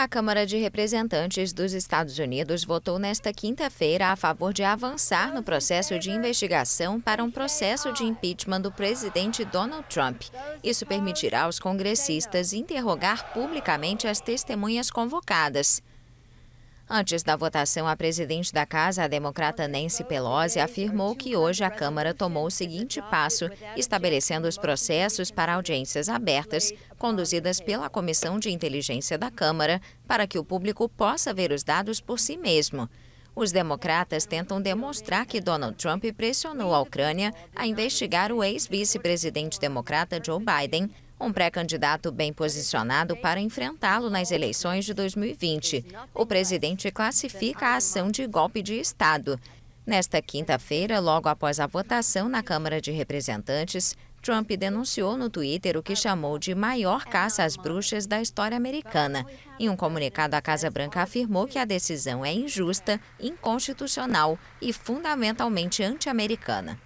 A Câmara de Representantes dos Estados Unidos votou nesta quinta-feira a favor de avançar no processo de investigação para um processo de impeachment do presidente Donald Trump. Isso permitirá aos congressistas interrogar publicamente as testemunhas convocadas. Antes da votação, a presidente da casa, a democrata Nancy Pelosi, afirmou que hoje a Câmara tomou o seguinte passo, estabelecendo os processos para audiências abertas, conduzidas pela Comissão de Inteligência da Câmara, para que o público possa ver os dados por si mesmo. Os democratas tentam demonstrar que Donald Trump pressionou a Ucrânia a investigar o ex-vice-presidente democrata Joe Biden um pré-candidato bem posicionado para enfrentá-lo nas eleições de 2020. O presidente classifica a ação de golpe de Estado. Nesta quinta-feira, logo após a votação na Câmara de Representantes, Trump denunciou no Twitter o que chamou de maior caça às bruxas da história americana. Em um comunicado, a Casa Branca afirmou que a decisão é injusta, inconstitucional e fundamentalmente anti-americana.